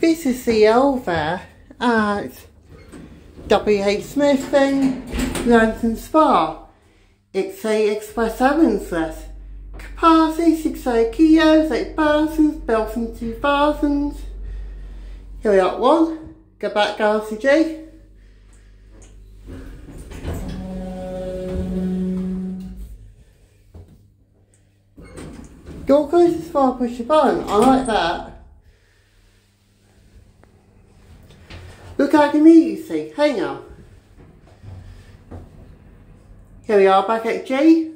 This is the over at W.H. Smith thing, Leamington Spa. It's a express Evans. Capacity 68 kilos, 8 persons, built in 2000. Here we got one. Go back Galaxy G. Go close as far push the button. I like that. Look how see. Hang on. Here we are back at G.